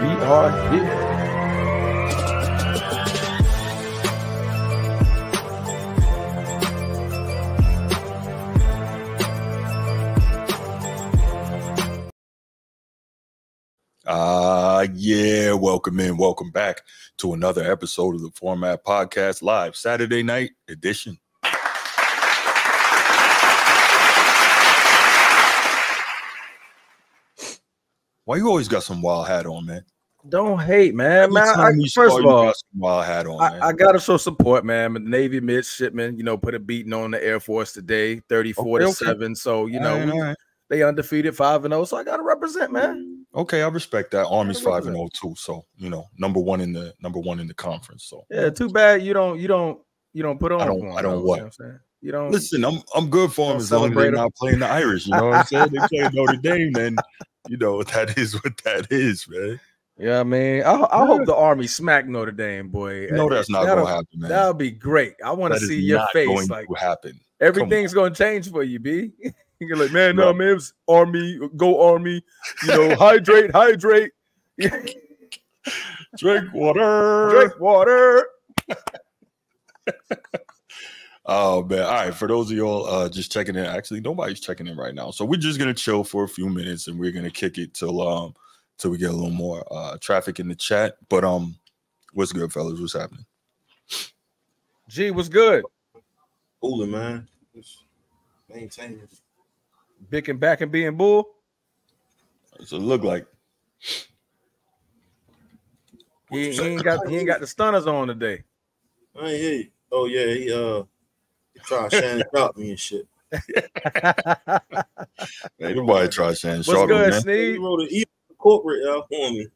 We are here. Uh yeah, welcome in, welcome back to another episode of the Format Podcast Live Saturday night edition. Why you always got some wild hat on, man? Don't hate, man. Man I, first of all, basketball hat on. I, I, gotta show support, man. Navy midshipmen, you know, put a beating on the Air Force today, 34 Okay, to okay. 7. So, you know, right, we- right. they undefeated 5 and 0. So I gotta represent, man. okay, I respect that. Army's five and zero oh too, so you know, number one in the number one in the conference. So Yeah, too bad you don't you don't you don't put on. I don't- 'em, I don't though, you what? know I'm? You don't listen, I'm I'm good for them as long as they're not playing the Irish. You know what I'm saying? They play Notre Dame, then you know that is what that is, man. Yeah, man. I, I hope the army smack Notre Dame, boy. No, that's not That'll- gonna happen, man. That'll be great. I want to That is see your not face. going Like to happen. everything's gonna change for you, B. You're like, man, no, Bro. man, it's army, go army, you know, hydrate, hydrate, Drink water. drink water. Oh man! All right, for those of y'all uh, just checking in, actually nobody's checking in right now, so we're just gonna chill for a few minutes and we're gonna kick it till um till we get a little more uh traffic in the chat. But um, what's good, fellas? What's happening? G what's good. Cooling, man. Just maintaining. Bick and back and being bull. Does it look like? He, he ain't got he ain't got the stunners on today. I ain't hear you. Oh yeah, he uh he tried to Shannon drop me and shit. Hey, nobody try saying What's sharp, good, man. He Sneed? Wrote an email corporate out for me.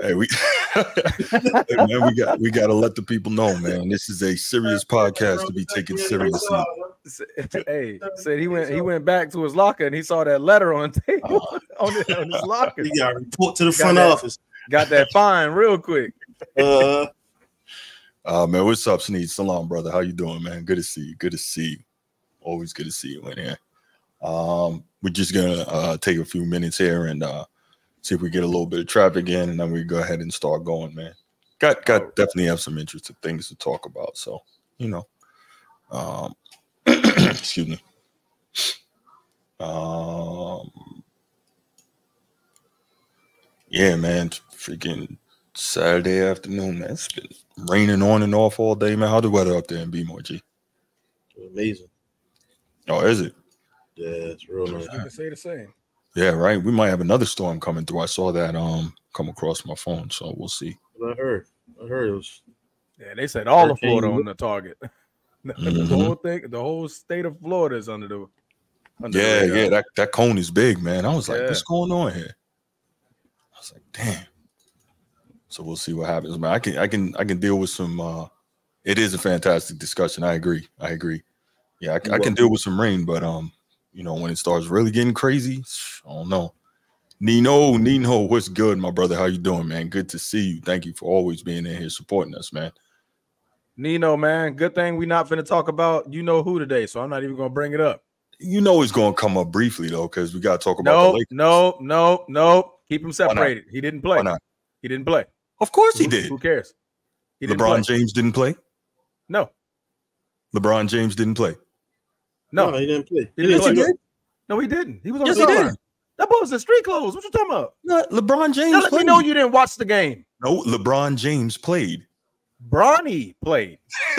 Hey, we, hey, man, we got we got to let the people know, man. This is a serious podcast to be taken seriously. hey, said he went he went back to his locker and he saw that letter on table on, his, on his locker. He got to report to the front that. office. Got that fine real quick. Uh Uh man, what's up, Sneed? Salam, brother. How you doing, man? Good to see you. Good to see you. Always good to see you in here. Um, we're just gonna uh take a few minutes here and uh see if we get a little bit of traffic in, and then we go ahead and start going, man. Got got definitely have some interesting things to talk about. So, you know. Um excuse me. Um yeah, man. Freaking Saturday afternoon, man. It's been raining on and off all day, man. How the weather up there in B G? amazing. Oh, is it? Yeah, it's real nice. You can say the same. Yeah, right. We might have another storm coming through. I saw that um come across my phone, so we'll see. I heard. I heard it was Yeah, they said all of Florida on the target. the Mhm. whole thing, the whole state of Florida is under the. Under Yeah, radar. yeah, that, that cone is big, man. I was like, Yeah. what's going on here? I was like, damn. So we'll see what happens, man. I can I can I can deal with some uh it is a fantastic discussion. I agree. I agree. Yeah, I, I can deal with some rain, but um, you know, when it starts really getting crazy, I don't know. Nino, Nino, what's good, my brother? How you doing, man? Good to see you. Thank you for always being in here supporting us, man. Nino, man, good thing we not finna talk about you know who today, so I'm not even gonna bring it up. You know it's gonna come up briefly though, because we gotta talk about the No, Lakers. no, no, no. Keep him separated. He didn't play. Why not? He didn't play. Of course he Who- did. Who cares? He didn't LeBron. James didn't play. No, LeBron James didn't play. No, he didn't play. He didn't Yes, he did. no, he didn't. He was on Yes, the he sideline. did. That boy was in street clothes. What you talking about? No, LeBron James Now let me know you didn't watch the game. no, LeBron James played. Bronny played.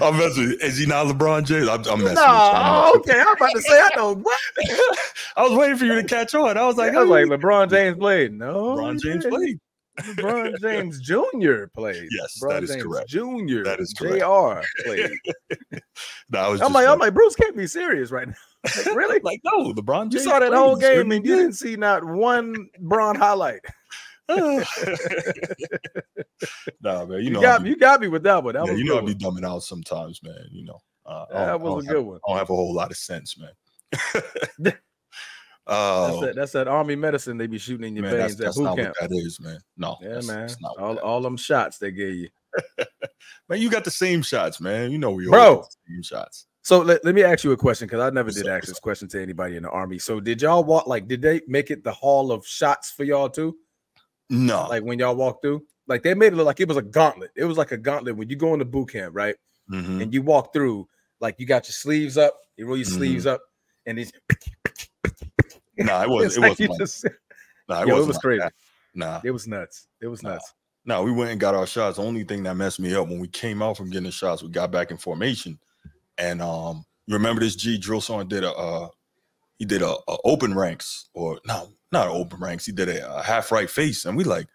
I'm messing. with- Is he not LeBron James? I'm, I'm messing. No, I'm okay. I'm about to say I know what. I was waiting for you to catch on. I was like, I was like LeBron James played. No, LeBron James didn't. played. LeBron James Jr. played. Yes, LeBron that is James correct. Jr. That is correct. Jr. played. No, I was I'm like, I'm like, Bruce can't be serious right now. Like, really? like, no, LeBron You saw that whole game and you did. didn't see not one Braun highlight. nah, man. You You, know, got me. be, You got me with that one. That yeah, was you know, I be dumbing out sometimes, man. You know, uh, That was a have- good one. I don't have a whole lot of sense, man. That's, Oh, that, that's that army medicine they be shooting in your man, that's, veins at boot camp. that is, man. No, Yeah, man. All, all them shots they gave you. Man, you got the same shots, man. You know we Bro. all same shots. So let, let me ask you a question because I never did ask this question to anybody in the army. So did y'all walk like did they make it the hall of shots for y'all too? No, Like when y'all walk through, like they made it look like it was a gauntlet. It was like a gauntlet when you go into boot camp, right? Mhm. And you walk through, like you got your sleeves up, you roll your Mhm. sleeves up, and it's nah, it was it like wasn't you like, nah, Yo, it was like crazy. that. Nah, it was nuts. It was Nah. nuts. no, we went and got our shots. The only thing that messed me up when we came out from getting the shots, we got back in formation, and um, you remember this G drill sergeant did a uh, he did a, a open ranks or no, not open ranks. He did a, a half right face, and we like,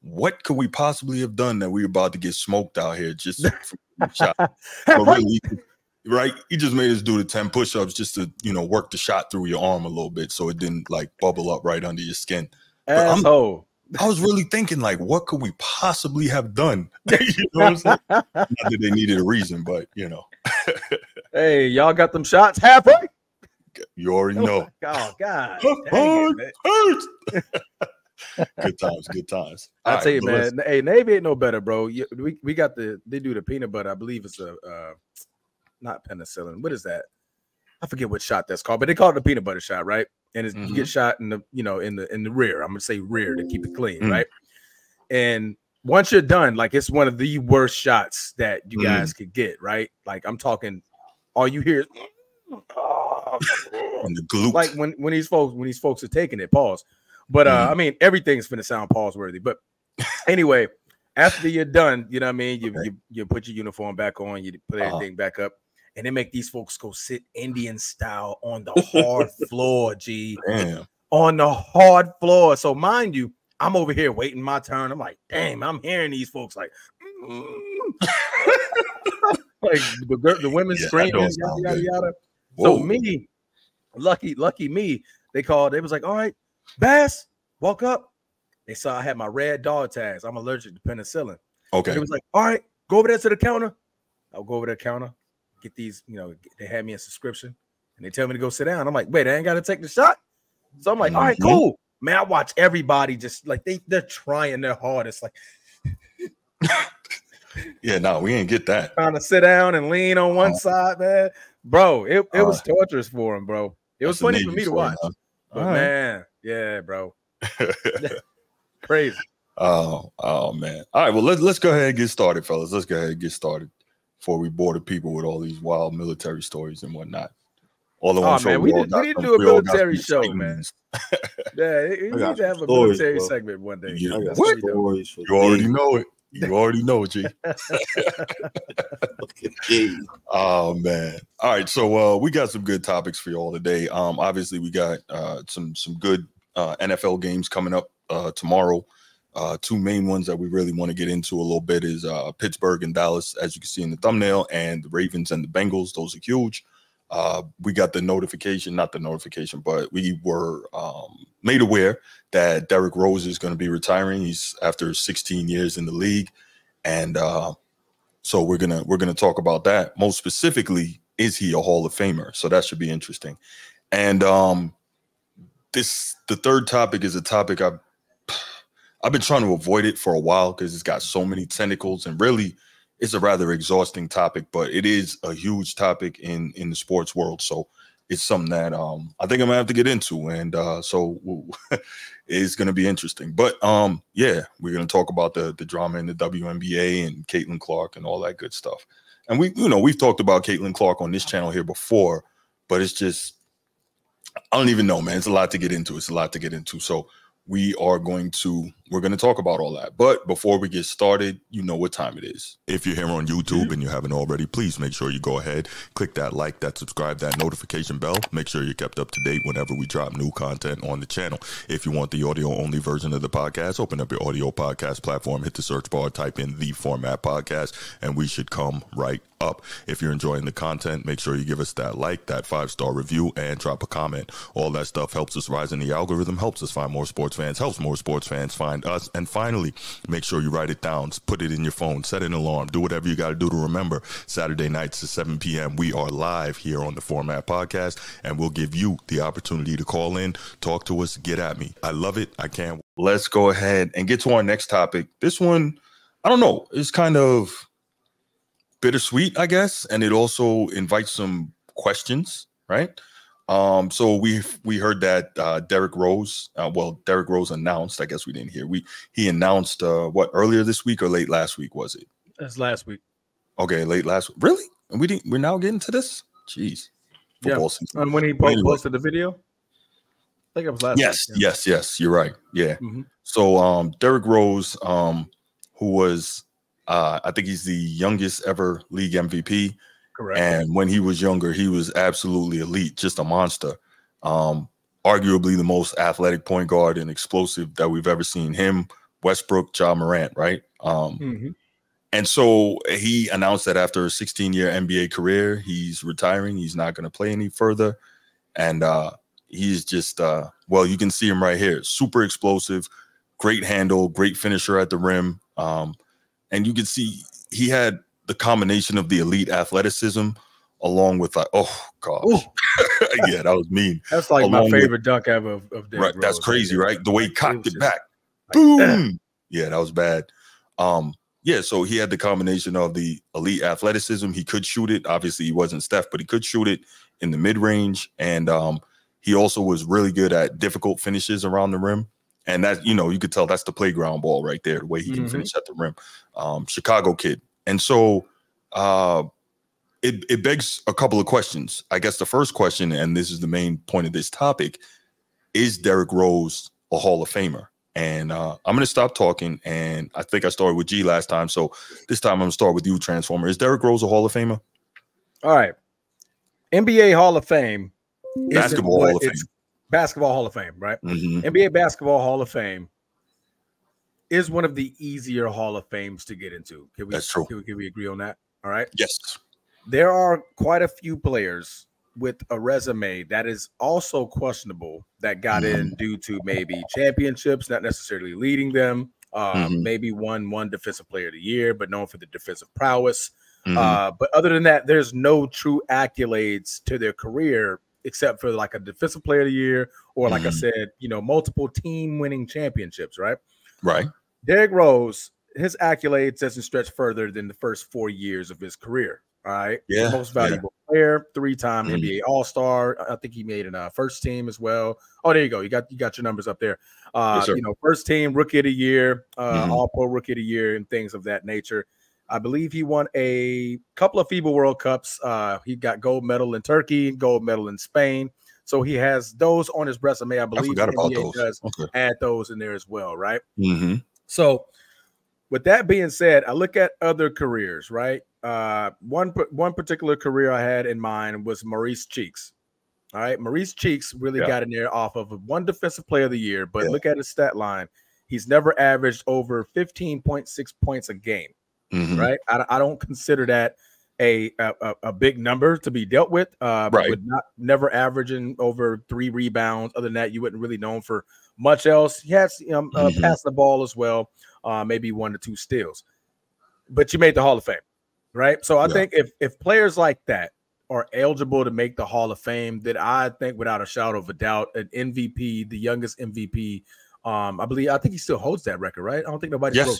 what could we possibly have done that we were about to get smoked out here just from shot? But really, right? He just made us do the 10 push-ups just to, you know, work the shot through your arm a little bit so it didn't like bubble up right under your skin. Asshole. I was really thinking, like, what could we possibly have done? you know what I'm saying? Not that they needed a reason, but you know, hey, y'all got them shots halfway? you already know. Oh God. it, good times, good times. I All tell you, right, man. Hey, Navy ain't no better, bro. We we got the they do the peanut butter. I believe it's a uh not penicillin. What is that? I forget what shot that's called, but they call it the peanut butter shot, right? And it's, you Mm-hmm. get shot in the you know in the in the rear. I'm gonna say rear to keep it clean, Mm. right? And once you're done, like it's one of the worst shots that you Mm. guys could get, right? Like I'm talking, all you hear is on the glute. like when when these folks when these folks are taking it pause but uh Mhm. i mean everything's gonna sound pause worthy but anyway after you're done you know what i mean you Okay. you, you put your uniform back on you put Uh-huh. everything back up and they make these folks go sit indian style on the hard floor g Damn. on the hard floor so mind you i'm over here waiting my turn i'm like damn i'm hearing these folks like "Mm." like the, the women Yeah, screaming yada, yada, yada. So me, lucky, lucky me, they called. They was like, "All right, Bass, walk up." They saw I had my red dog tags. I'm allergic to penicillin. Okay. It was like, "All right, go over there to the counter." I'll go over to the counter, get these. You know, they had me a subscription, and they tell me to go sit down. I'm like, "Wait, I ain't got to take the shot." So I'm like, "All right, Mhm. cool." Man, I watch everybody just like they they're trying their hardest, like Yeah, no, we ain't get that. trying to sit down and lean on one Oh. side, man. Bro, it, it was Uh, torturous for him, bro. It was funny for me to watch. huh? But right. man, yeah, bro. Crazy. Oh, oh man. All right, well let's let's go ahead and get started, fellas. Let's go ahead and get started before we bore the people with all these wild military stories and whatnot. All the Oh, one show. man, we all need- we got need do a we all got military show, exciting man. Yeah, we need to have a stories, military bro. segment one day. You- I What? stories You already days. know it. You already know it, G. Fucking. Oh man. All right. So uh we got some good topics for y'all today. Um obviously we got uh some some good uh NFL games coming up uh tomorrow. Uh two main ones that we really want to get into a little bit is uh Pittsburgh and Dallas, as you can see in the thumbnail, and the Ravens and the Bengals. Those are huge. Uh we got the notification, not the notification, but we were um made aware that Derrick Rose is going to be retiring. He's after 16 years in the league. And uh so we're gonna we're gonna talk about that. Most specifically, is he a Hall of Famer? So that should be interesting. And um, this the third topic is a topic I've I've been trying to avoid it for a while because it's got so many tentacles and really it's a rather exhausting topic, but it is a huge topic in in the sports world. So it's something that um I think I'm gonna have to get into, and uh, so it's gonna be interesting. But um yeah, we're gonna talk about the the drama in the WNBA and Caitlin Clark and all that good stuff. And we you know we've talked about Caitlin Clark on this channel here before, but it's just I don't even know, man. It's a lot to get into. It's a lot to get into. So we are going to we're going to talk about all that but before we get started you know what time it is if you're here on youtube and you haven't already please make sure you go ahead click that like that subscribe that notification bell make sure you're kept up to date whenever we drop new content on the channel if you want the audio only version of the podcast open up your audio podcast platform hit the search bar type in the format podcast and we should come right up. If you're enjoying the content, make sure you give us that like, that five star review, and drop a comment. All that stuff helps us rise in the algorithm, helps us find more sports fans, helps more sports fans find us. And finally, make sure you write it down, put it in your phone, set an alarm, do whatever you got to do to remember. Saturday nights at 7 p.m., we are live here on the Format Podcast, and we'll give you the opportunity to call in, talk to us, get at me. I love it. I can't. Let's go ahead and get to our next topic. This one, I don't know, it's kind of bittersweet, I guess, and it also invites some questions, right? Um, so we we heard that uh, Derrick Rose, uh, well, Derrick Rose announced. I guess we didn't hear. We he announced uh, what earlier this week or late last week was it? That's last week. Okay, late last. Week. Really? And we didn't. We're now getting to this. Jeez. Yeah. Football season. Um, when he po- Anyway. posted the video, I think it was last. Yes, week. yeah. yes, yes. You're right. Yeah. Mhm. So um Derrick Rose, um, who was uh I think he's the youngest ever league MVP. Correct. And when he was younger, he was absolutely elite, just a monster. Um, arguably the most athletic point guard and explosive that we've ever seen. Him, Westbrook, Ja Morant, right? Um, Mhm. and so he announced that after a 16 year NBA career, he's retiring. He's not going to play any further. And uh, he's just, uh, well, you can see him right here. Super explosive, great handle, great finisher at the rim. Um, and you can see he had the combination of the elite athleticism along with, like, oh, god, yeah, that was mean. That's like my along with- favorite dunk ever of, of Right. That's crazy, right? The way he cocked was it back. like that. Boom. Yeah, that was bad. Um, yeah, so he had the combination of the elite athleticism. He could shoot it. Obviously, he wasn't Steph, but he could shoot it in the mid range. And um, he also was really good at difficult finishes around the rim. And that, you know, you could tell that's the playground ball right there, the way he can Mhm. finish at the rim. Um, Chicago kid. And so uh it, it begs a couple of questions. I guess the first question, and this is the main point of this topic, is Derrick Rose a Hall of Famer? And uh, I'm going to stop talking. And I think I started with G last time. So this time I'm going to start with you, Transformer. Is Derrick Rose a Hall of Famer? All right. NBA Hall of Fame. Basketball Hall of Fame. Basketball Hall of Fame, right? Mhm. NBA Basketball Hall of Fame is one of the easier Hall of Fames to get into. Can we, That's true. Can we, can we agree on that? All right. Yes. There are quite a few players with a resume that is also questionable that got in due to maybe championships, not necessarily leading them. Uh, Mhm. Maybe won one defensive player of the year, but known for the defensive prowess. Mhm. Uh, but other than that, there's no true accolades to their career except for like a defensive player of the year, or like I Mhm. said, you know, multiple team winning championships, right? Right. Derrick Rose, his accolades doesn't stretch further than the first four years of his career. All right. Yeah, Most yeah. valuable player, three-time Mhm. NBA All-Star. I think he made an uh, first team as well. Oh, there you go. You got you got your numbers up there. Uh, Yes, you know, first team rookie of the year, uh, Mhm. all pro rookie of the year, and things of that nature. I believe he won a couple of FIBA World Cups. Uh, he got gold medal in Turkey, gold medal in Spain. So he has those on his resume. I I believe forgot about NBA those. does Okay. add those in there as well, right? Mhm. So, with that being said, I look at other careers, right? Uh, one one particular career I had in mind was Maurice Cheeks. All right, Maurice Cheeks really Yeah. got in there off of one defensive player of the year, but Yeah. look at his stat line. He's never averaged over 15.6 points a game, Mhm. right? I, I don't consider that a, a a- big number to be dealt with. Uh, Right. With not never averaging over three rebounds. Other than that, you wouldn't really know him for much else. He has um, uh, Mhm. passing the ball as well, uh, maybe one to two steals. But you made the Hall of Fame, right? So I Yeah. think if if players like that are eligible to make the Hall of Fame, then I think without a shadow of a doubt, an MVP, the youngest MVP. Um, I believe I think he still holds that record, right? I don't think nobody Yes. broke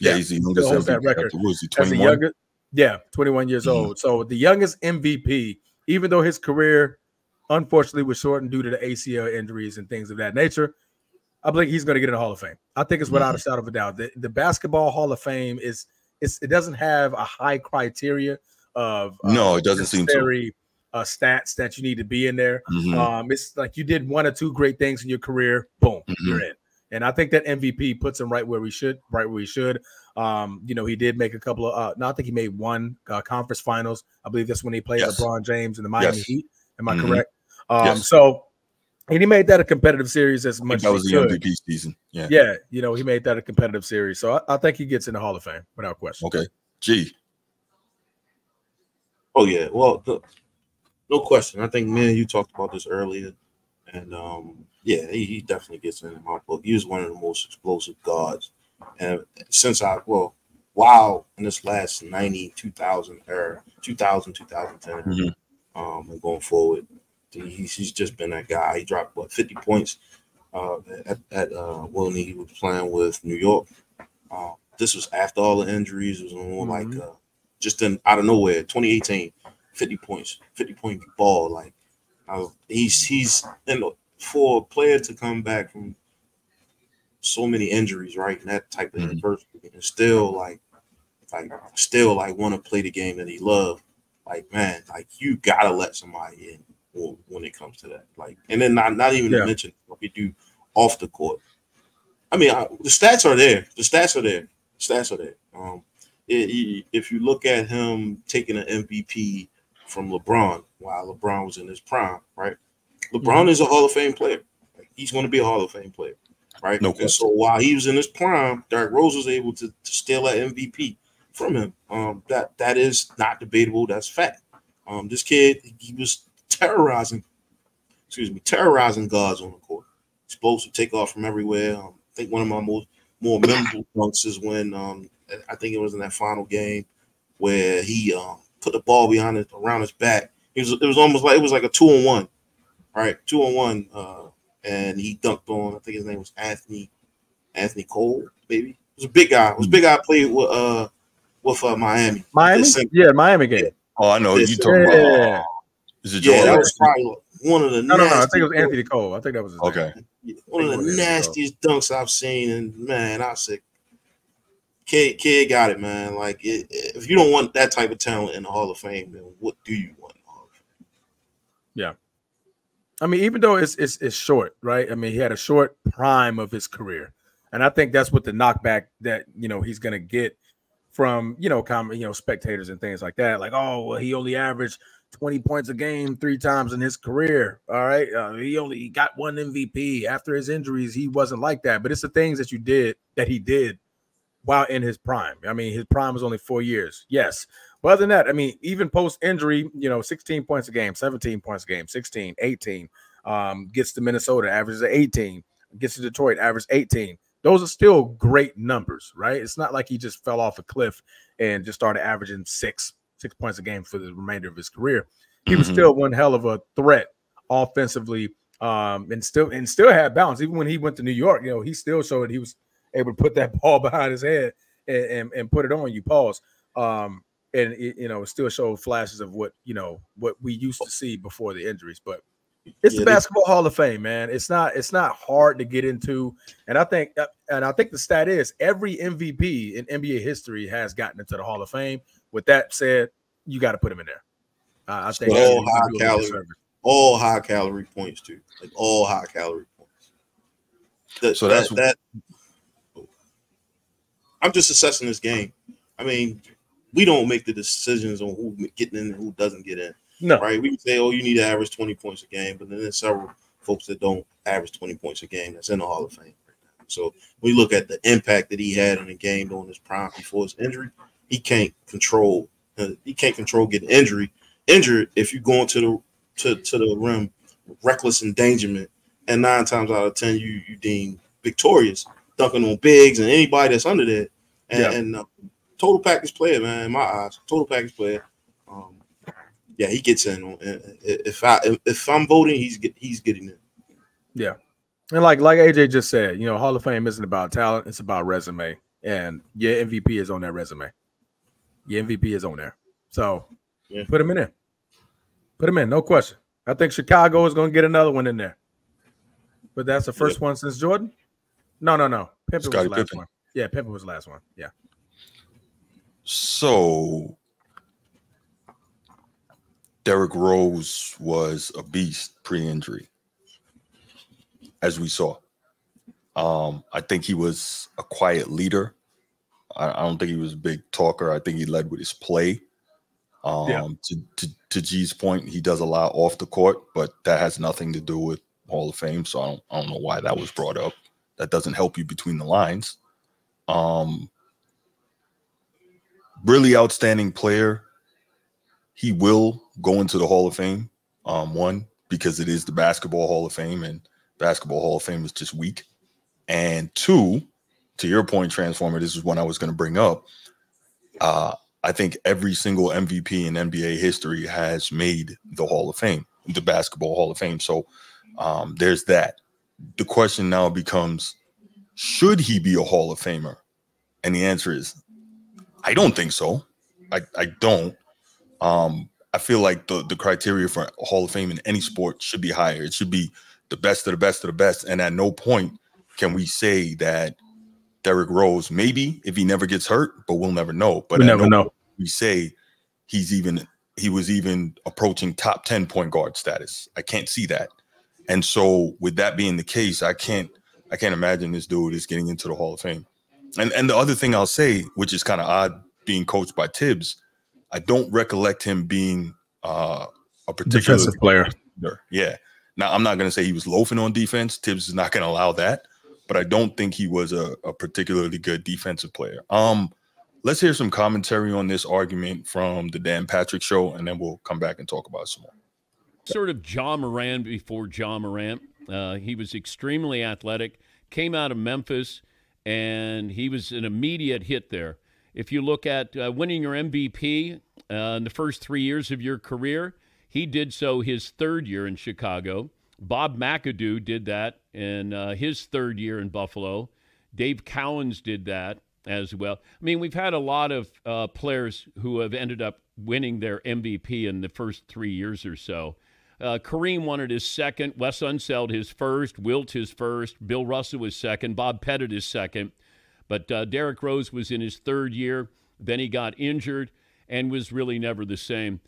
Yeah, Yeah, he's the youngest holds that record after- was he, as the 21? youngest. Yeah, 21 years Mhm. old. So the youngest MVP, even though his career unfortunately was shortened due to the ACL injuries and things of that nature, I believe he's going to get in the Hall of Fame. I think it's without a Mm-hmm. shadow of a doubt. The, the basketball Hall of Fame is it's, it doesn't have a high criteria of uh, No, it doesn't seem to. necessary, uh, stats that you need to be in there. Mhm. Um, it's like you did one or two great things in your career, boom, Mhm. you're in. And I think that MVP puts him right where we should, right where we should. Um, you know, he did make a couple of. Uh, no, I think he made one uh, conference finals. I believe that's when he played Yes. LeBron James in the Miami Yes. Heat. Am I Mhm. correct? Um, Yes. So, and he made that a competitive series as I think much that as was he the could. MVP season. Yeah. Yeah, you know, he made that a competitive series. So I, I think he gets in the Hall of Fame without question. Okay. G. Oh yeah, well, the, no question. I think man, you talked about this earlier, and um, yeah, he, he definitely gets in my book. He was one of the most explosive guards, and since I well, wow, in this last 90, 2000 era, 2000, 2010, Mhm. um, and going forward, he's, he's just been that guy. He dropped what fifty points uh, at, at uh, when he was playing with New York. Uh, this was after all the injuries. It was more like Mhm. uh, just in out of nowhere, 2018, 50 points, 50 point ball. Like Uh, he's he's and for a player to come back from so many injuries, right, and that type of Mhm. adversity, and still like, like still like want to play the game that he loved. Like man, like you gotta let somebody in when, when it comes to that. Like, and then not not even Yeah. to mention what we do off the court. I mean, I, the stats are there. The stats are there. stats are there. Um, it, it- if you look at him taking an MVP from LeBron while LeBron was in his prime, right? LeBron is a Hall of Fame player. Like, he's going to be a Hall of Fame player, right? No and so while he was in his prime, Derrick Rose was able to, to steal that MVP from him. Um, that that is not debatable. That's fact. Um, this kid, he was terrorizing, excuse me, terrorizing guards on the court. Explosive takeoff from everywhere. Um, I think one of my most more memorable dunks is when um, I think it was in that final game where he um, put the ball behind it around his back. It was it was almost like it was like a two on one, right? Two on one, uh, and he dunked on. I think his name was Anthony Anthony Cole, maybe. It was a big guy. It was a big guy. Played with uh with uh, Miami. Miami, yeah, Miami game. Oh, I know you This- talking about. Yeah. Is it Yeah, that was probably one of the No, no, no. I think it was Anthony Cole. I think that was his name. Okay. one of the nastiest dunks I've seen, and man, I said, kid, kid got it, man. Like, it, if you don't want that type of talent in the Hall of Fame, then what do you want? in the Hall of Fame? I mean, even though it's, it's it's short, right? I mean, he had a short prime of his career, and I think that's what the knockback that you know he's gonna get from you know you know spectators and things like that. Like, oh, well, he only averaged twenty points a game three times in his career. All right, uh, he only he got one MVP after his injuries. He wasn't like that, but it's the things that you did that he did while in his prime. I mean, his prime was only four years. Yes. But other than that, I mean, even post injury, you know, 16 points a game, 17 points a game, 16, 18, um, gets to Minnesota, averages 18, gets to Detroit, average 18. Those are still great numbers, right? It's not like he just fell off a cliff and just started averaging six, six points a game for the remainder of his career. He was Mhm. still one hell of a threat offensively, um, and still and still had balance. Even when he went to New York, you know, he still showed he was able to put that ball behind his head and, and, and put it on you. Pause. Um, and it, you know, still showed flashes of what you know what we used to see before the injuries. But it's Yeah, the they- basketball Hall of Fame, man. It's not it's not hard to get into, and I think uh, and I think the stat is every MVP in NBA history has gotten into the Hall of Fame. With that said, you got to put him in there. Uh, I think All high calorie. All high calorie points, too. Like, all high calorie points. That, So that, that's- that. I'm just assessing this game. I mean, we don't make the decisions on who getting in and who doesn't get in. No, right? We can say, oh, you need to average 20 points a game, but then there's several folks that don't average 20 points a game that's in the Hall of Fame. right now. So we look at the impact that he had in the game during his prime before his injury. He can't control. Uh, he can't control getting injury injured if you go into the to, to the rim reckless endangerment, and nine times out of ten you you deem victorious, dunking on bigs and anybody that's under that. And, Yeah. and uh, total package player, man. In my eyes, total package player. Um, yeah, he gets in. If I if I'm voting, he's get, he's getting in. Yeah, and like like AJ just said, you know, Hall of Fame isn't about talent; it's about resume. And your MVP is on that resume. Your MVP is on there, so Yeah. put him in there. Put him in, no question. I think Chicago is going to get another one in there. But that's the first one since Jordan. No, no, no. Pippen was the last Pippen. one. Yeah, Pippen was the last one. Yeah. So Derrick Rose was a beast pre-injury, as we saw. Um, I think he was a quiet leader. I, I don't think he was a big talker. I think he led with his play. Um, Yeah. to, to, to G's point, he does a lot off the court, but that has nothing to do with Hall of Fame. So I don't, I don't know why that was brought up. That doesn't help you between the lines. Um, really outstanding player. He will go into the Hall of Fame. Um, one because it is the Basketball Hall of Fame, and Basketball Hall of Fame is just weak. And two, to your point, Transformer, this is one I was going to bring up. Uh, I think every single MVP in NBA history has made the Hall of Fame, the Basketball Hall of Fame. So um, there's that. The question now becomes should he be a Hall of Famer? And the answer is I don't think so. I, I don't. Um, I feel like the the criteria for Hall of Fame in any sport should be higher. It should be the best of the best of the best. And at no point can we say that Derrick Rose, maybe if he never gets hurt, but we'll never know. But we never no know. We say he's even he was even approaching top 10 point guard status. I can't see that. And so with that being the case, I can't I can't imagine this dude is getting into the Hall of Fame. And and the other thing I'll say, which is kind of odd being coached by Thibs, I don't recollect him being uh, a particular defensive player. Yeah. Now I'm not going to say he was loafing on defense. Thibs is not going to allow that, but I don't think he was a, a particularly good defensive player. Um, let's hear some commentary on this argument from the Dan Patrick Show, and then we'll come back and talk about some more. Sort of Ja Morant before Ja Morant. Uh, he was extremely athletic. Came out of Memphis, and he was an immediate hit there. If you look at uh, winning your MVP uh, in the first three years of your career, he did so his third year in Chicago. Bob McAdoo did that in uh, his third year in Buffalo. Dave Cowens did that as well. I mean, we've had a lot of uh, players who have ended up winning their MVP in the first three years or so. Uh, Kareem wanted his second. Wes Unseld his first. Wilt his first. Bill Russell was second. Bob Pettit his second. But uh, Derrick Rose was in his third year. Then he got injured and was really never the same.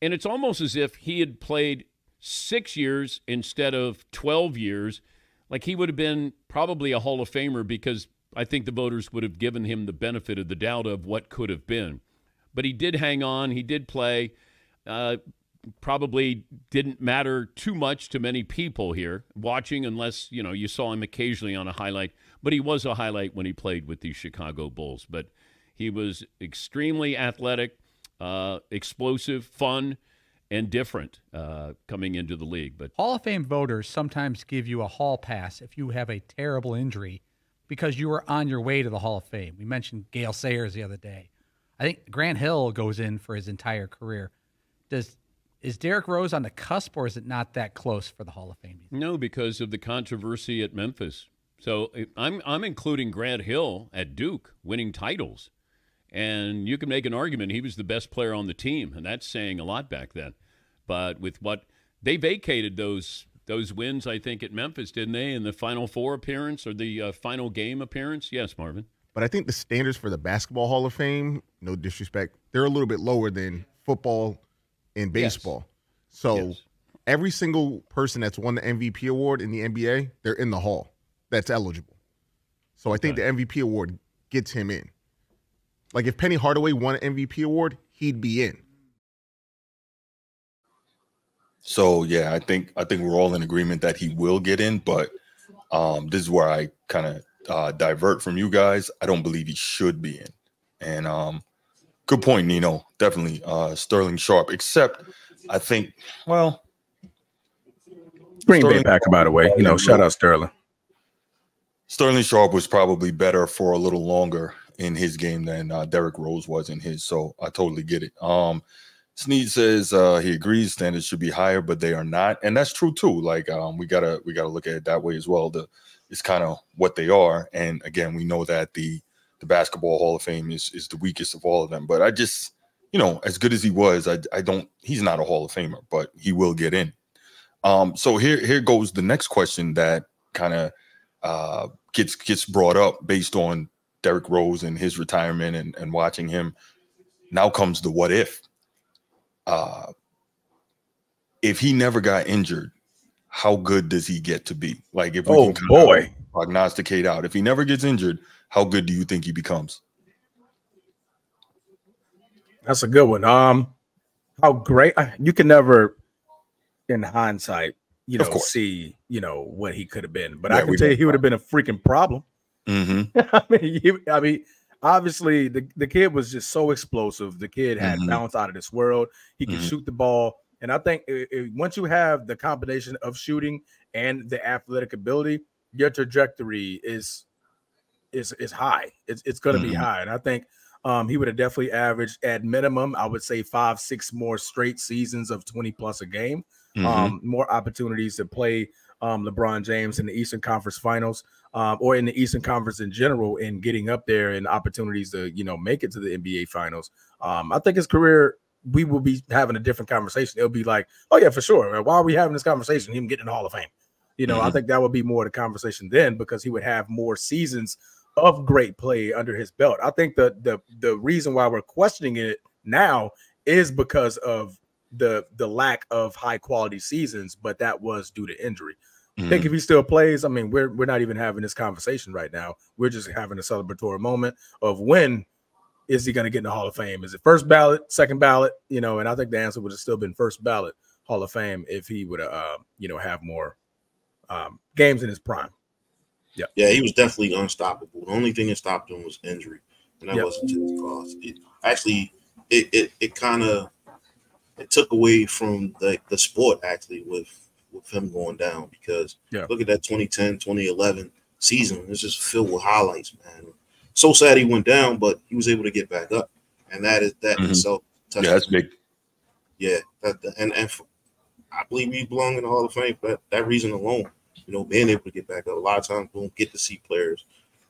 And it's almost as if he had played six years instead of 12 years. Like he would have been probably a Hall of Famer because I think the voters would have given him the benefit of the doubt of what could have been. But he did hang on, he did play. Uh, probably didn't matter too much to many people here watching, unless you know you saw him occasionally on a highlight. But he was a highlight when he played with the Chicago Bulls. But he was extremely athletic, uh, explosive, fun, and different uh, coming into the league. But Hall of Fame voters sometimes give you a hall pass if you have a terrible injury because you were on your way to the Hall of Fame. We mentioned Gale Sayers the other day. I think Grant Hill goes in for his entire career. Does is Derrick Rose on the cusp, or is it not that close for the Hall of Fame? No, because of the controversy at Memphis. So I'm I'm including Grant Hill at Duke winning titles, and you can make an argument he was the best player on the team, and that's saying a lot back then. But with what they vacated those those wins, I think at Memphis, didn't they? In the Final Four appearance or the uh, final game appearance? Yes, Marvin. But I think the standards for the Basketball Hall of Fame, no disrespect, they're a little bit lower than football in baseball. Yes. So yes. every single person that's won the MVP award in the NBA, they're in the hall that's eligible. So I think the MVP award gets him in. Like if Penny Hardaway won an MVP award, he'd be in. So yeah, I think I think we're all in agreement that he will get in, but um, this is where I kind of uh, divert from you guys. I don't believe he should be in, and um, Good point, Nino. Definitely uh, Sterling Sharpe. Except, I think, well, Green Sterling Bay Packer, by the way. You know, shout out Sterling. Sterling Sharpe was probably better for a little longer in his game than uh, Derrick Rose was in his. So I totally get it. Um, Sneed says uh, he agrees standards should be higher, but they are not, and that's true too. Like um, we gotta we gotta look at it that way as well. The it's kind of what they are, and again, we know that the the Basketball Hall of Fame is is the weakest of all of them. But I just, you know, as good as he was, I I don't. He's not a Hall of Famer, but he will get in. Um, so here here goes the next question that kind of uh, gets gets brought up based on Derrick Rose and his retirement and, and watching him. Now comes the what if. Uh, if he never got injured, how good does he get to be? Like if we oh can boy prognosticate out, if he never gets injured, how good do you think he becomes? That's a good one. Um, how great you can never, in hindsight, you know, see you know what he could have been. But yeah, I can tell you, he would have been a freaking problem. Mm-hmm. I mean, he, I mean, obviously the, the kid was just so explosive. The kid had mm-hmm. bounce out of this world. He could mm-hmm. shoot the ball, and I think it, it, once you have the combination of shooting and the athletic ability, your trajectory is is is high. It's it's going to mm-hmm. be high, and I think um, he would have definitely averaged at minimum, I would say five, six more straight seasons of twenty plus a game. Mm-hmm. Um, more opportunities to play um, LeBron James in the Eastern Conference Finals, um, or in the Eastern Conference in general, and getting up there and opportunities to you know make it to the NBA Finals. Um, I think his career we will be having a different conversation. It'll be like, oh yeah, for sure. Why are we having this conversation? Him getting in the Hall of Fame. You know, mm-hmm. I think that would be more the conversation then because he would have more seasons of great play under his belt. I think the the the reason why we're questioning it now is because of the the lack of high quality seasons, but that was due to injury. Mm-hmm. I think if he still plays, I mean, we're we're not even having this conversation right now. We're just having a celebratory moment of when is he going to get in the Hall of Fame? Is it first ballot, second ballot? You know, and I think the answer would have still been first ballot Hall of Fame if he would have, uh, you know, have more um, games in his prime. Yeah, yeah, he was definitely unstoppable. The only thing that stopped him was injury, and that yep. wasn't to his cause. It, actually, it it, it kind of it took away from the the sport actually with with him going down because yeah. look at that 2010 2011 season. It's just filled with highlights, man. So sad he went down, but he was able to get back up, and that is that mm-hmm. itself. Yeah, that's big. Yeah, that, and and for, I believe he belong in the Hall of Fame for that, that reason alone. You know, being able to get back up. A lot of times we don't get to see players,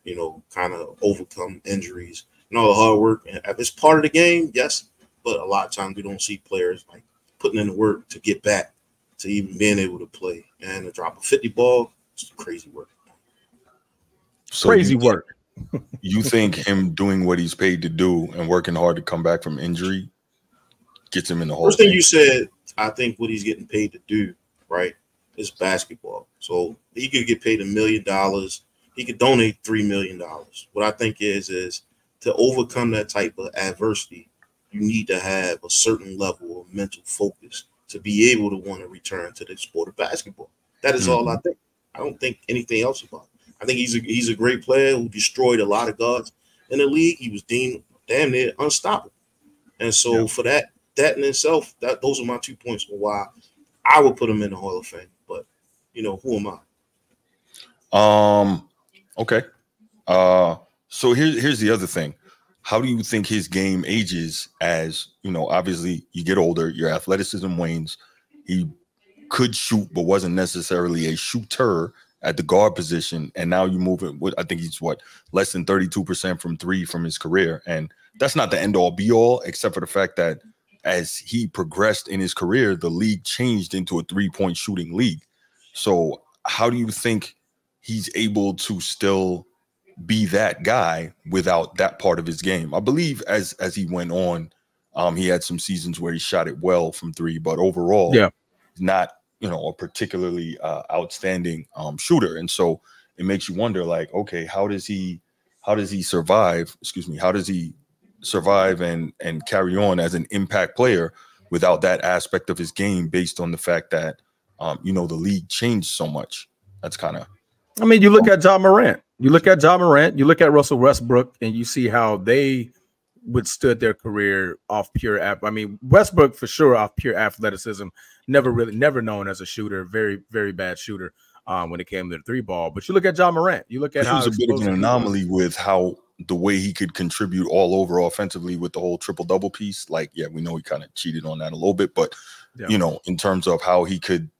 you know, kind of overcome injuries and all the hard work. And if it's part of the game, yes, but a lot of times we don't see players like putting in the work to get back to even being able to play. And to drop a 50 ball, it's crazy work. So crazy you work. you think him doing what he's paid to do and working hard to come back from injury gets him in the whole First thing you said, I think what he's getting paid to do, right, is basketball. So he could get paid a million dollars. He could donate three million dollars. What I think is is to overcome that type of adversity, you need to have a certain level of mental focus to be able to want to return to the sport of basketball. That is mm-hmm. all I think. I don't think anything else about it. I think he's a he's a great player who destroyed a lot of guards in the league. He was deemed damn near unstoppable. And so yeah. for that, that in itself, that those are my two points for why I would put him in the Hall of Fame. You know, who am I? Um, okay. Uh so here's here's the other thing. How do you think his game ages as you know, obviously you get older, your athleticism wanes. He could shoot, but wasn't necessarily a shooter at the guard position. And now you move it with I think he's what less than 32% from three from his career. And that's not the end all be all, except for the fact that as he progressed in his career, the league changed into a three point shooting league. So, how do you think he's able to still be that guy without that part of his game? I believe as as he went on, um, he had some seasons where he shot it well from three, but overall, yeah, not you know a particularly uh, outstanding um, shooter. And so it makes you wonder, like, okay, how does he how does he survive? Excuse me, how does he survive and and carry on as an impact player without that aspect of his game based on the fact that um, you know the league changed so much. That's kind of i mean you look at Ja Morant. You look at Ja Morant you look at russell westbrook and you see how they withstood their career off pure app i mean westbrook for sure off pure athleticism never really never known as a shooter very very bad shooter um, when it came to the three ball. But you look at Ja Morant. You look at he was a bit of an anomaly with how the way he could contribute all over offensively with the whole triple double piece. Like, yeah, we know he kind of cheated on that a little bit, but yeah. you know, in terms of how he could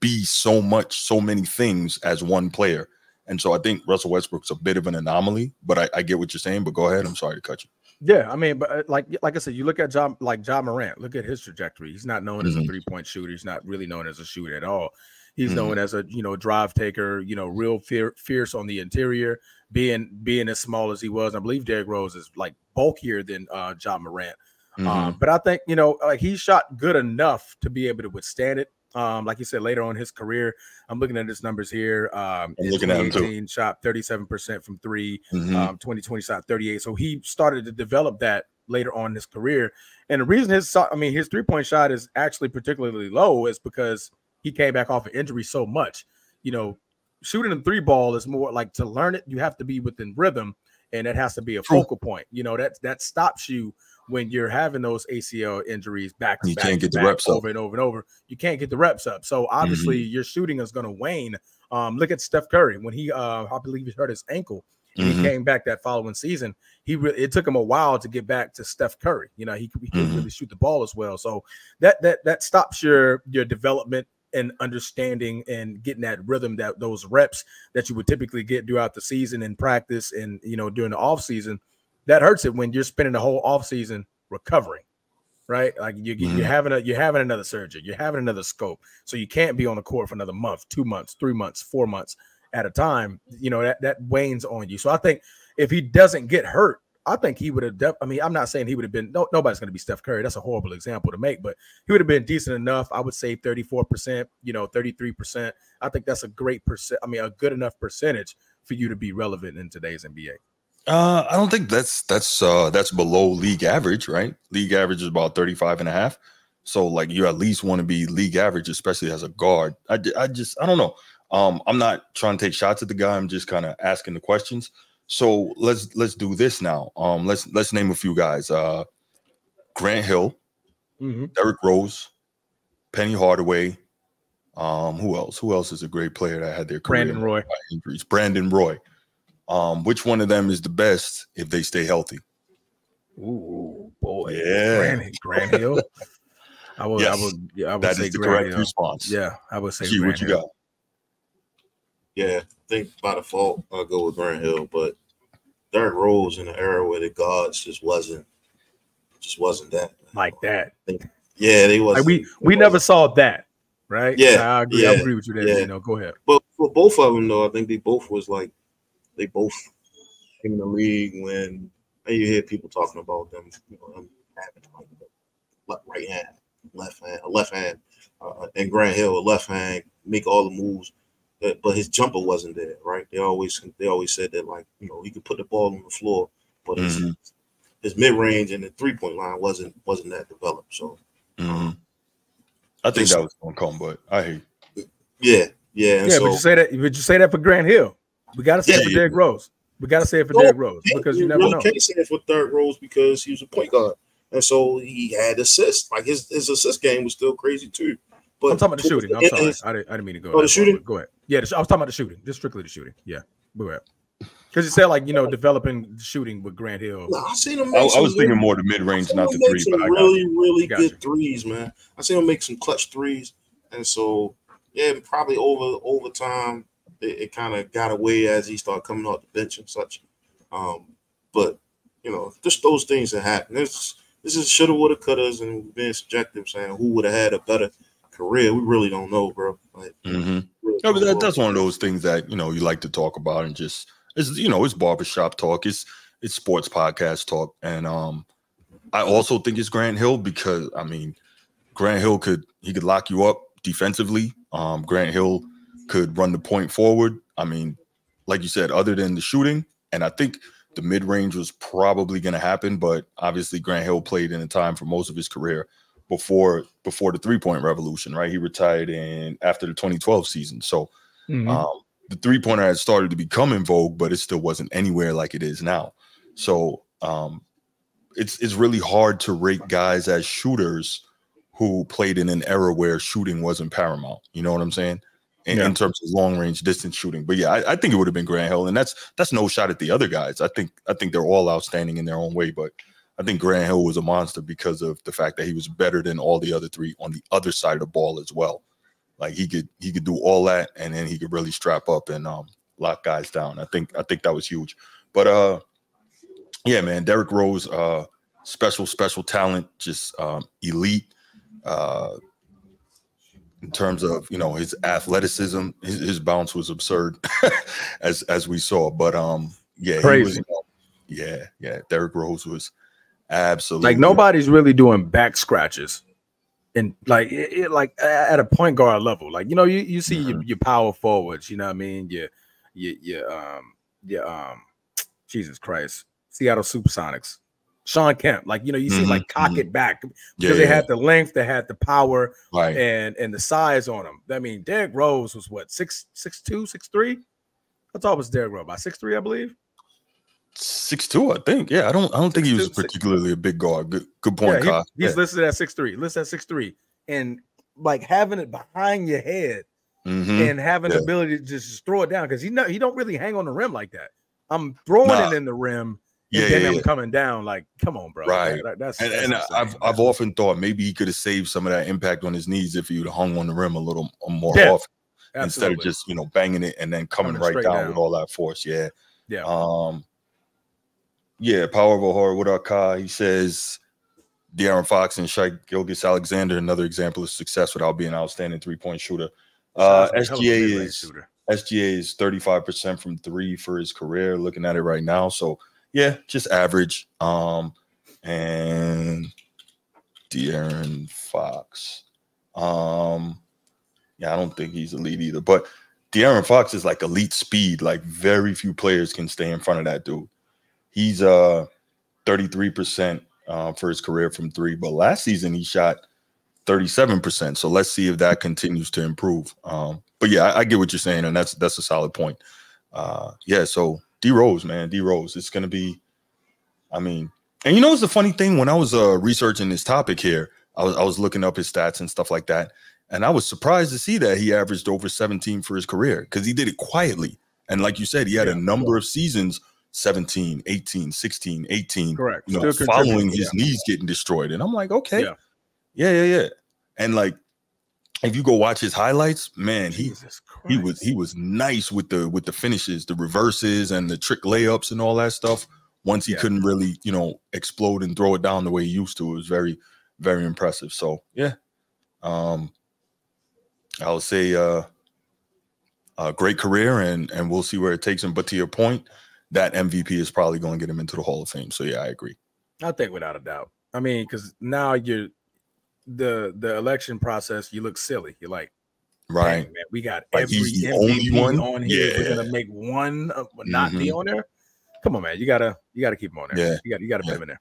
be so much, so many things as one player. And so I think Russell Westbrook's a bit of an anomaly, but I, I get what you're saying. But go ahead. I'm sorry to cut you. Yeah, I mean, but uh, like like I said, you look at John like Ja Morant, look at his trajectory. He's not known mm-hmm. as a mm-hmm. three point shooter. He's not really known as a shooter at all. He's mm-hmm. known as a you know drive taker, you know, real fear, fierce on the interior, being being as small as he was. I believe Derrick Rose is like bulkier than uh, Ja Morant. Um, mm-hmm. Um, but I think you know like he shot good enough to be able to withstand it. Um, like you said, later on his career, I'm looking at his numbers here. Um, I'm looking at him too. Shot 37% from 3 mm-hmm. um, 2020 shot 38. So he started to develop that later on in his career. And the reason his, I mean, his three point shot is actually particularly low is because he came back off of injury so much. You know, shooting a three ball is more like to learn it, you have to be within rhythm, and it has to be a focal point. You know, that that stops you when you're having those ACL injuries back you back, can't get the reps over up. and over and over. You can't get the reps up. So obviously mm-hmm. your shooting is going to wane. Um, look at Steph Curry when he, uh, I believe he hurt his ankle. Mm-hmm. He came back that following season. He really it took him a while to get back to Steph Curry. You know, he, he couldn't mm-hmm. really shoot the ball as well. So that that that stops your your development and understanding and getting that rhythm that those reps that you would typically get throughout the season and practice and you know during the off season that hurts it when you're spending the whole off season recovering right? Like you, Mhm. you're having a you're having another surgery, you're having another scope, so you can't be on the court for another month, two months, three months, four months at a time. You know that that wanes on you. So I think if he doesn't get hurt, I think he would have. I mean, I'm not saying he would have been. No, nobody's going to be Steph Curry. That's a horrible example to make, but he would have been decent enough. I would say 34 percent. You know, 33 percent. I think that's a great percent. I mean, a good enough percentage for you to be relevant in today's NBA. Uh, I don't think that's that's uh that's below league average, right? League average is about 35 and a half. So like you at least want to be league average, especially as a guard. I, I just I don't know. Um, I'm not trying to take shots at the guy. I'm just kind of asking the questions. So let's let's do this now. Um, let's let's name a few guys. Uh, Grant Hill, Mm-hmm. Derrick Rose, Penny Hardaway. Um, who else? Who else is a great player that had their career Brandon Roy. injuries? Brandon Roy. Um, which one of them is the best if they stay healthy? Ooh, boy. Yeah. Grant, Grant Hill. I would, I would, yeah, I would That say is the correct Hill. response. Yeah, I would say Gee, what you Hill. got? Yeah, I think by default I'll go with Grant Hill, but Derrick Rose in the era where the guards just wasn't just wasn't that. like that. Yeah, they was Like we we never saw that, right? Yeah, I agree. I agree with you there. yeah. You know, go ahead. But for both of them though, I think they both was like they both came in the league when and you hear people talking about them, you know, them having like left, right hand, left hand, left hand, uh, and Grant Hill, a left hand, make all the moves. But, but his jumper wasn't there, right? They always they always said that like you know he could put the ball on the floor, but his, Mhm. his mid range and the three point line wasn't wasn't that developed. So Mhm. I think that was gonna come, but I hate. yeah, yeah. And Yeah, so, but you say that. But you say that for Grant Hill. We got to say Yeah, it for yeah. Derrick Rose. We got to say it for No, Derrick Rose because you never really know. can't say it for third Rose because he was a point guard, and so he had assists. Like his his assist game was still crazy too. But I'm talking about the shooting. I'm and sorry. his- I didn't, I didn't mean to go. Oh, the that far, shooting? Go ahead. Yeah, the, I was talking about the shooting. Just strictly the shooting. Yeah, go ahead. Because you said like you know developing shooting with Grant Hill. Nah, I seen him. I, Make I was thinking really- more the mid range, not the make three. some But I got really really Got good you. threes, man. I seen him make some clutch threes, and so yeah, probably over over time it, it kind of got away as he started coming off the bench and such. Um, but you know, just those things that happen. This this is shoulda, woulda, couldas, and being subjective, saying who would have had a better career. We really don't know, bro. Like, Mhm. really No, that, that's one of those things that you know you like to talk about and just it's you know it's barbershop talk, it's it's sports podcast talk, and um, I also think it's Grant Hill because I mean, Grant Hill could he could lock you up defensively. Um, Grant Hill could run the point forward. I mean, like you said, other than the shooting, and I think the mid range was probably going to happen, but obviously Grant Hill played in a time for most of his career before before the three point revolution, right? He retired in after the 2012 season, so Mhm. um, the three pointer had started to become in vogue, but it still wasn't anywhere like it is now. So um, it's it's really hard to rate guys as shooters who played in an era where shooting wasn't paramount. You know what I'm saying? In, Yeah. in terms of long range distance shooting. But yeah, I, I think it would have been Grant Hill, and that's that's no shot at the other guys. I think I think they're all outstanding in their own way, but I think Grant Hill was a monster because of the fact that he was better than all the other three on the other side of the ball as well. Like he could he could do all that and then he could really strap up and um lock guys down. I think I think that was huge. But uh yeah, man, Derrick Rose, uh special, special talent, just um elite uh in terms of you know his athleticism, his, his bounce was absurd as as we saw. But um yeah, he was, Crazy. you know, yeah, yeah. Derrick Rose was absolutely Like nobody's really doing back scratches, and like it, it- like at a point guard level. Like you know, you, you see your, your power forwards. You know what I mean? Your your your um your um Jesus Christ, Seattle Supersonics, Shawn Kemp. Like you know, you see Mhm, like cock mhm. it back yeah, because they yeah, had the length, they had the power, right. and and the size on them. I mean, Derrick Rose was what six six two six three. I thought it was Derrick Rose by six three, I believe. Six two, I think. Yeah, I don't. I don't think he was 6'2", 6'3". particularly a big guard. Good, good point, Yeah, he- he's listed at six three. Listed at six three, and like having it behind your head Mhm. and having Yeah. the ability to just throw it down because he know he don't really hang on the rim like that. I'm throwing Nah. it in the rim, Yeah, and then yeah, I'm yeah. coming down. Like, come on, bro. Right. That- that- that's And, that's and insane, I've man. I've often thought maybe he could have saved some of that impact on his knees if he would hung on the rim a little more Yeah, often instead of just you know banging it and then coming, Coming right down, down. with all that force. Yeah. Yeah. Um. Yeah. Power of a horror. What up, Kai? He says De'Aaron Fox and Shai Gilgeous-Alexander, another example of success without being an outstanding three point shooter. Uh, SGA is shooter. SGA is 35% from three for his career, looking at it right now. So yeah, just average. Um, and De'Aaron Fox. Um, yeah, I don't think he's elite either, but De'Aaron Fox is like elite speed. Like very few players can stay in front of that dude. He's uh 33% uh, for his career from three, but last season he shot 37%. So let's see if that continues to improve. Um, but yeah, I, I, get what you're saying, and that's that's a solid point. Uh, yeah, so D Rose, man, D Rose, it's gonna be. I mean, and you know, it's the funny thing when I was uh, researching this topic here, I was I was looking up his stats and stuff like that, and I was surprised to see that he averaged over 17 for his career because he did it quietly. And like you said, he had yeah, a number of seasons 17, 18, 16, 18. Correct. You know, following his yeah. knees getting destroyed. And I'm like, okay. Yeah. yeah, yeah, yeah. And like if you go watch his highlights, man, he he was he was nice with the with the finishes, the reverses and the trick layups and all that stuff. Once he yeah. couldn't really, you know, explode and throw it down the way he used to, it was very, very impressive. So yeah. Um I would say uh a great career and and we'll see where it takes him. But to your point, that MVP is probably going to get him into the Hall of Fame. So yeah, I agree. I think without a doubt. I mean, because now you're the the election process, you look silly. You're like, right, man, we got like every MVP one on here. Yeah. We're gonna make one uh, not mm-hmm. be on there. Come on, man. You gotta you gotta keep him on there. Yeah. You got you gotta yeah. put him in there.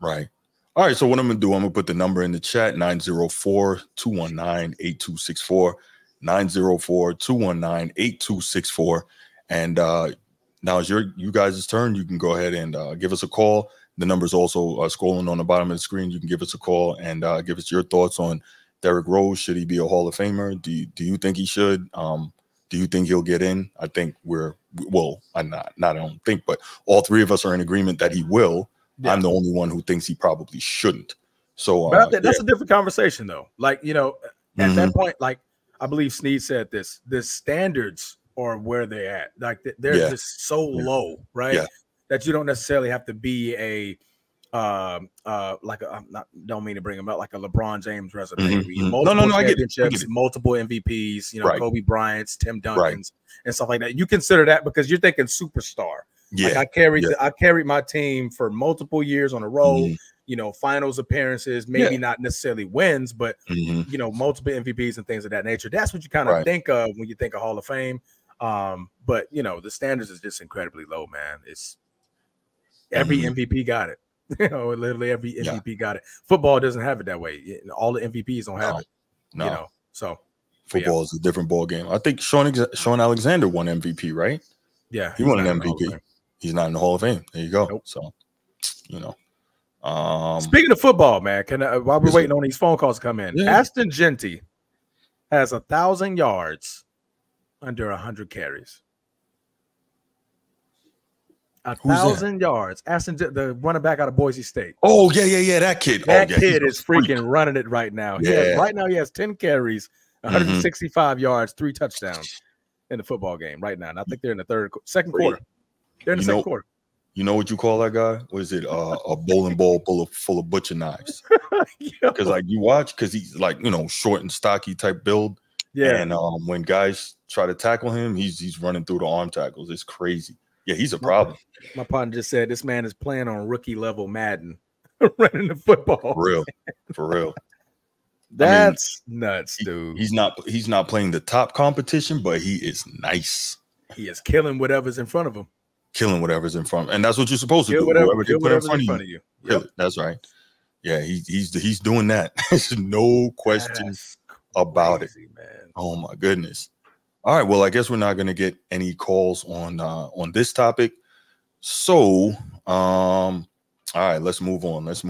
Right. All right. So what I'm gonna do, I'm gonna put the number in the chat 904-219-8264. 904-219-8264. And uh now it's your you guys' turn. You can go ahead and uh, give us a call. The number's also uh, scrolling on the bottom of the screen. You can give us a call and uh, give us your thoughts on Derrick Rose. Should he be a Hall of Famer? Do you, do you think he should? Um, do you think he'll get in? I think we're well. I'm not. Not I don't think, but all three of us are in agreement that he will. Yeah. I'm the only one who thinks he probably shouldn't. So uh, that's yeah. a different conversation, though. Like you know, at mm-hmm. that point, like I believe Snead said this: the standards are where they're at. Like they're yeah. just so low, right? That you don't necessarily have to be a um uh like a, I'm not don't mean to bring him up like a LeBron James resume. Mm-hmm. Multiple no, no, no, I get, it. I get multiple MVPs, you know, right. Kobe Bryant's, Tim Duncan's, right. and stuff like that. You consider that because you're thinking superstar. Yeah, like I carried yeah. I carried my team for multiple years on a row. Mm-hmm. You know, finals appearances, maybe yeah. not necessarily wins, but mm-hmm. you know, multiple MVPs and things of that nature. That's what you kind of right. think of when you think of Hall of Fame. Um, but you know, the standards is just incredibly low, man. It's every mm-hmm. MVP got it. you know, literally every MVP yeah. got it. Football doesn't have it that way. All the MVPs don't have no. it. No. You know, so football yeah. is a different ball game. I think Sean Shaun Alexander won MVP, right? Yeah, he won an MVP. He's not in the Hall of Fame. There you go. Nope. So, you know. Um, Speaking of football, man, can I, while we're waiting on these phone calls to come in, yeah. Ashton Jeanty has a thousand yards under a 100 carries. A Who's thousand that? yards. Ashton, the running back out of Boise State. Oh yeah, yeah, yeah. That kid. That oh, yeah, kid is freaking freak. running it right now. Yeah. right now he has 10 carries, 165 mm-hmm. yards, three touchdowns in the football game right now. And I think they're in the third, second quarter. They're in the you second know, quarter. You know what you call that guy? What is it? Uh, a bowling ball full of full of butcher knives. Because like you watch, because he's like you know short and stocky type build. Yeah. And um, when guys try to tackle him, he's he's running through the arm tackles. It's crazy. Yeah, he's a problem. My, my partner just said this man is playing on rookie level Madden, running the football. For real, for real. That's I mean, nuts, dude. He, he's not he's not playing the top competition, but he is nice. He is killing whatever's in front of him. Killing whatever's in front, and that's what you're supposed to kill do. Whatever, whatever they put in front, in front of you. Yep. That's right. Yeah, he, he's he's doing that. There's no question that's about crazy, it. Man. Oh my goodness. All right. Well, I guess we're not going to get any calls on uh, on this topic. So, um, all right, let's move on. Let's move.